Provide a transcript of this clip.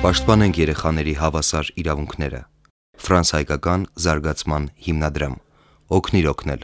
Պաշտպանենք երեխաների հավասար իրավունքները. Ֆրանս-հայկական զարգացման հիմնադրամ. Օգնիր օգնել